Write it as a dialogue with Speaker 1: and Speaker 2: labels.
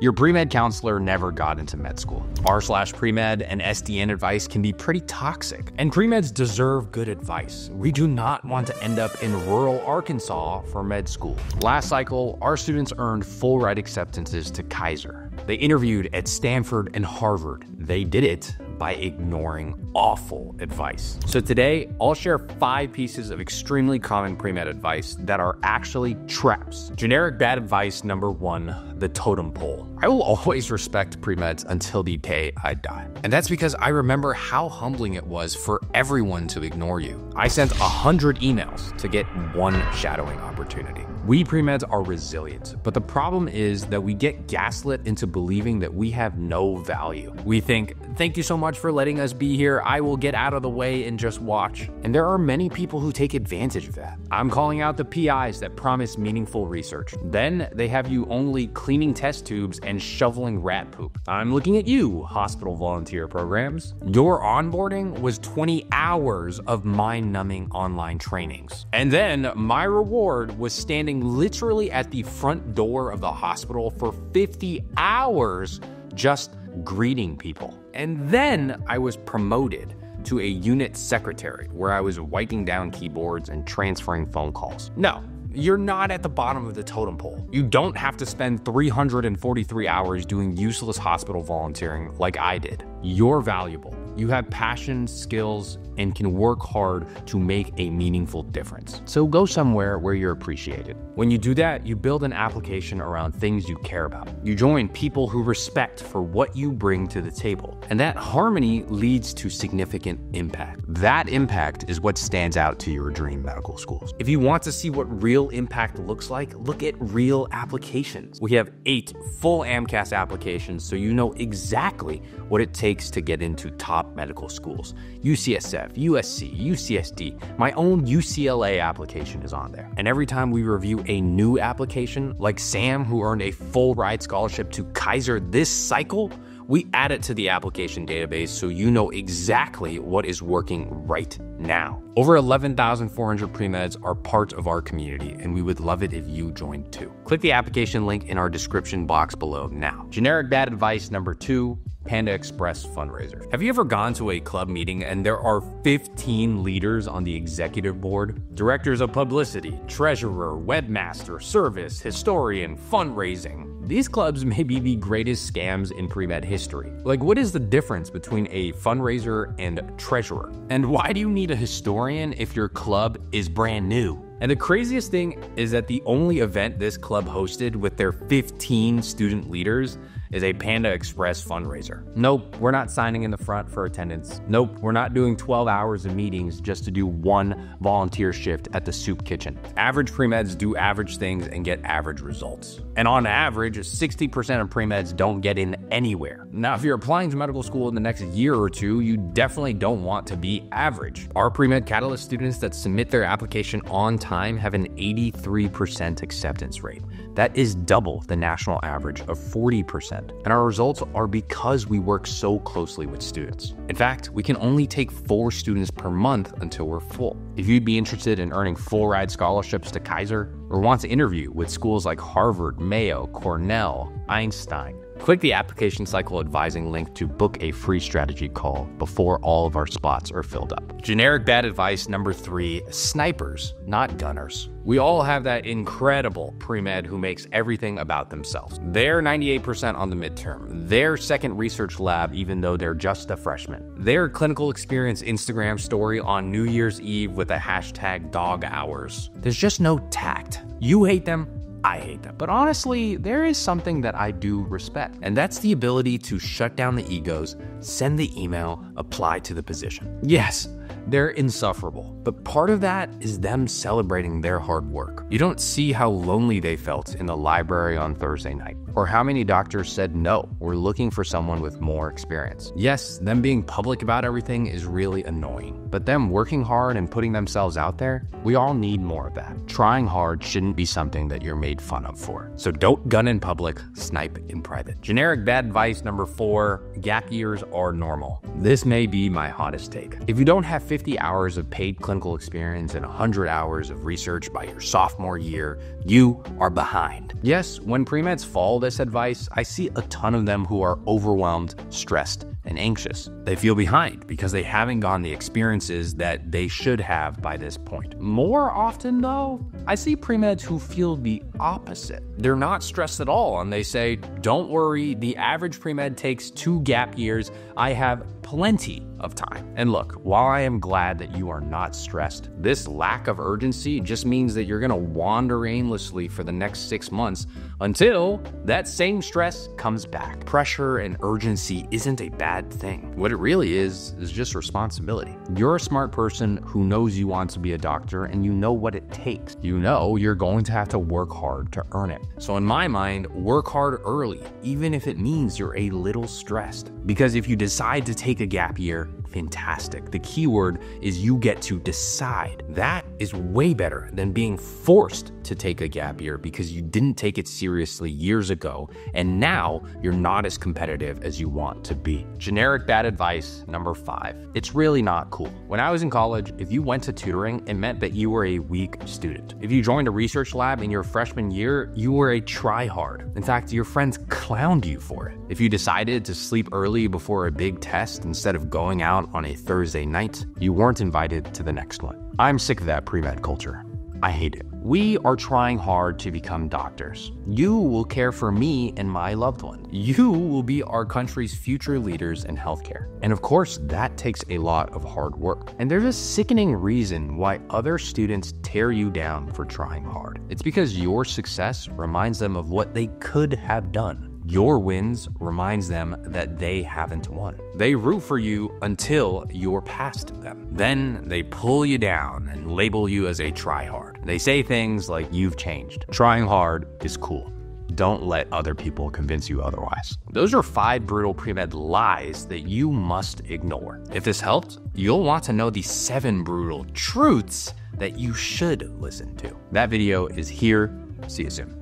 Speaker 1: Your pre med counselor never got into med school. R slash pre med and SDN advice can be pretty toxic, and pre meds deserve good advice. We do not want to end up in rural Arkansas for med school. Last cycle, our students earned full ride acceptances to Kaiser. They interviewed at Stanford and Harvard. They did it by ignoring awful advice. So today, I'll share five pieces of extremely common pre med advice that are actually traps. Generic bad advice number one the totem pole. I will always respect pre meds until the day I die. And that's because I remember how humbling it was for everyone to ignore you. I sent a hundred emails to get one shadowing opportunity. We pre-meds are resilient, but the problem is that we get gaslit into believing that we have no value. We think, thank you so much for letting us be here. I will get out of the way and just watch. And there are many people who take advantage of that. I'm calling out the PIs that promise meaningful research. Then they have you only cleaning test tubes and shoveling rat poop. I'm looking at you, hospital volunteer programs. Your onboarding was 20 hours of mind numbing online trainings. And then my reward was standing literally at the front door of the hospital for 50 hours just greeting people. And then I was promoted to a unit secretary where I was wiping down keyboards and transferring phone calls. No, you're not at the bottom of the totem pole. You don't have to spend 343 hours doing useless hospital volunteering like I did. You're valuable. You have passion, skills, and can work hard to make a meaningful difference. So go somewhere where you're appreciated. When you do that, you build an application around things you care about. You join people who respect for what you bring to the table. And that harmony leads to significant impact. That impact is what stands out to your dream medical schools. If you want to see what real impact looks like, look at real applications. We have eight full AMCAS applications so you know exactly what it takes to get into top medical schools. UCSF, USC, UCSD, my own UCLA application is on there. And every time we review a new application, like Sam, who earned a full ride scholarship to Kaiser this cycle, we add it to the application database so you know exactly what is working right now. Over 11,400 pre-meds are part of our community, and we would love it if you joined too. Click the application link in our description box below now. Generic bad advice number two Panda Express fundraiser. Have you ever gone to a club meeting and there are 15 leaders on the executive board? Directors of publicity, treasurer, webmaster, service, historian, fundraising. These clubs may be the greatest scams in pre med history. Like, what is the difference between a fundraiser and treasurer? And why do you need a historian if your club is brand new? And the craziest thing is that the only event this club hosted with their 15 student leaders is a Panda Express fundraiser. Nope, we're not signing in the front for attendance. Nope, we're not doing 12 hours of meetings just to do one volunteer shift at the soup kitchen. Average pre-meds do average things and get average results. And on average, 60% of pre-meds don't get in anywhere. Now, if you're applying to medical school in the next year or two, you definitely don't want to be average. Our pre-med catalyst students that submit their application on time have an 83% acceptance rate. That is double the national average of 40%. And our results are because we work so closely with students. In fact, we can only take four students per month until we're full. If you'd be interested in earning full ride scholarships to Kaiser or want to interview with schools like Harvard, Mayo, Cornell, Einstein, Click the application cycle advising link to book a free strategy call before all of our spots are filled up. Generic bad advice number three snipers, not gunners. We all have that incredible pre med who makes everything about themselves. They're 98% on the midterm, their second research lab, even though they're just a freshman, their clinical experience Instagram story on New Year's Eve with a hashtag dog hours. There's just no tact. You hate them, I hate them. But honestly, there is something that I do respect, and that's the ability to shut down the egos, send the email, apply to the position. Yes, they're insufferable, but part of that is them celebrating their hard work. You don't see how lonely they felt in the library on Thursday night, or how many doctors said no, we're looking for someone with more experience. Yes, them being public about everything is really annoying, but them working hard and putting themselves out there, we all need more of that. Trying hard shouldn't be something that you're made fun of for. So don't gun in public, snipe in private. Generic bad advice number four gap years are normal. This may be my hottest take. If you don't have 50 hours of paid clinical experience and 100 hours of research by your sophomore year, you are behind. Yes, when pre-meds follow this advice, I see a ton of them who are overwhelmed, stressed, and anxious. They feel behind because they haven't gotten the experiences that they should have by this point. More often, though, I see pre-meds who feel the opposite. They're not stressed at all and they say, Don't worry, the average pre-med takes two gap years. I have plenty of time. And look, while I am glad that you are not stressed, this lack of urgency just means that you're gonna wander aimlessly for the next six months until that same stress comes back. Pressure and urgency isn't a bad thing. What it really is, is just responsibility. You're a smart person who knows you want to be a doctor and you know what it takes. You know you're going to have to work hard to earn it. So, in my mind, work hard early, even if it means you're a little stressed. Because if you decide to take a gap year, fantastic. The key word is you get to decide. That is way better than being forced to take a gap year because you didn't take it seriously years ago and now you're not as competitive as you want to be. Generic bad advice number five it's really not cool. When I was in college, if you went to tutoring, it meant that you were a weak student. If you joined a research lab in your freshman year, you were a tryhard. In fact, your friends clowned you for it. If you decided to sleep early before a big test instead of going out on a Thursday night, you weren't invited to the next one. I'm sick of that pre med culture. I hate it. We are trying hard to become doctors. You will care for me and my loved one. You will be our country's future leaders in healthcare. And of course, that takes a lot of hard work. And there's a sickening reason why other students tear you down for trying hard. It's because your success reminds them of what they could have done. Your wins reminds them that they haven't won. They root for you until you're past them. Then they pull you down and label you as a tryhard. They say things like you've changed. Trying hard is cool. Don't let other people convince you otherwise. Those are five brutal pre med lies that you must ignore. If this helped, you'll want to know the seven brutal truths that you should listen to. That video is here. See you soon.